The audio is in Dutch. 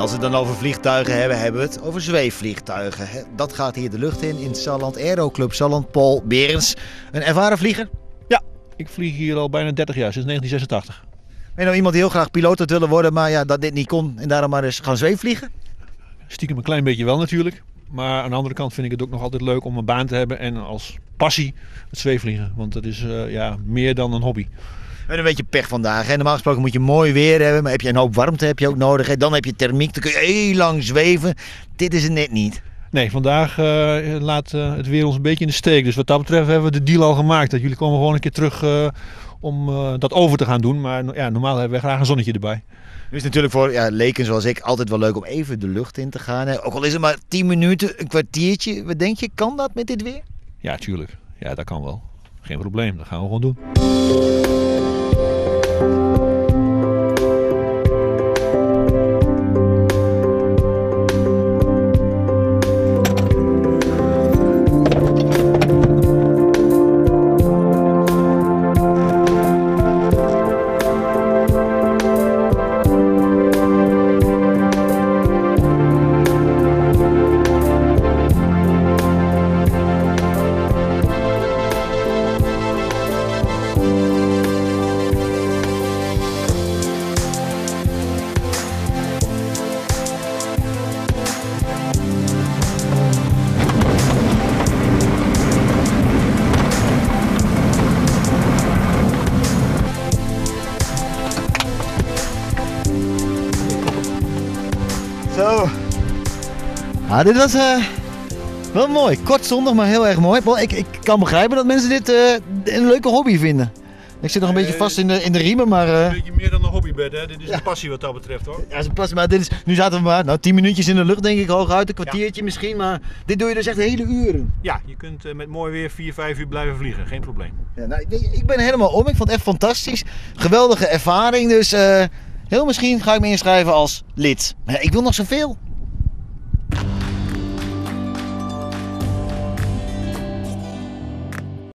als we het dan over vliegtuigen hebben, hebben we het over zweefvliegtuigen. Dat gaat hier de lucht in, in Salland Aeroclub Salland. Paul Berens, een ervaren vlieger. Ik vlieg hier al bijna 30 jaar, sinds 1986. Ben je nou iemand die heel graag piloot had willen worden, maar ja, dat dit niet kon en daarom maar eens gaan zweefvliegen? Stiekem een klein beetje wel natuurlijk. Maar aan de andere kant vind ik het ook nog altijd leuk om een baan te hebben en als passie het zweefvliegen. Want dat is eh, ja, meer dan een hobby. We hebben een beetje pech vandaag. Hè. Normaal gesproken moet je mooi weer hebben, maar heb je een hoop warmte heb je ook nodig. Hè. Dan heb je thermiek, dan kun je heel lang zweven. Dit is het net niet. Nee, vandaag eh, laat eh, het weer ons een beetje in de steek. Dus wat dat betreft hebben we de deal al gemaakt. Dat jullie komen gewoon een keer terug eh, om dat over te gaan doen. Maar ja, normaal hebben we graag een zonnetje erbij. Het is natuurlijk voor ja, leken zoals ik altijd wel leuk om even de lucht in te gaan. Hè. Ook al is het maar 10 minuten, een kwartiertje. Wat denk je, kan dat met dit weer? Ja, tuurlijk. Ja, dat kan wel. Geen probleem, dat gaan we gewoon doen. Thank you. Zo. Ah, dit was eh, wel mooi. Kortstondig, maar heel erg mooi. Ik, ik kan begrijpen dat mensen dit eh, een leuke hobby vinden. Ik zit nog een beetje vast in de, in de riemen, maar... eh, beetje meer dan een hobbybed, hè? Dit is Ja. een passie wat dat betreft, hoor. Ja, ze passen, maar dit is, nu zaten we maar nou, 10 minuutjes in de lucht, denk ik, hooguit. Een kwartiertje misschien, maar dit doe je dus echt hele uren. Ja, je kunt eh, met mooi weer 4, 5 uur blijven vliegen. Geen probleem. Ja, nou, ik, ik ben helemaal om. Ik vond het echt fantastisch. Geweldige ervaring. Dus eh, heel misschien ga ik me inschrijven als lid. Ik wil nog zoveel.